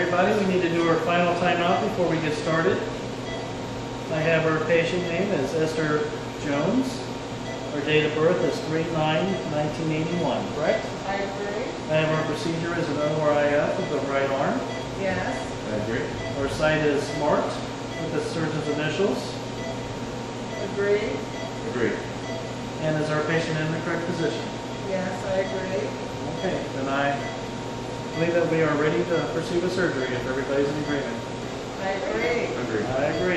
everybody. We need to do our final timeout before we get started. I have our patient name as Esther Jones. Her date of birth is 3/9/1981, correct? I agree. I have our procedure as an ORIF of the right arm. Yes. I agree. Our site is marked with the surgeon's initials. Agree. Agree. And is our patient in the correct position? Yes, I agree. Okay, then I believe that we are ready to pursue the surgery if everybody's in agreement. I agree. Agree. I agree.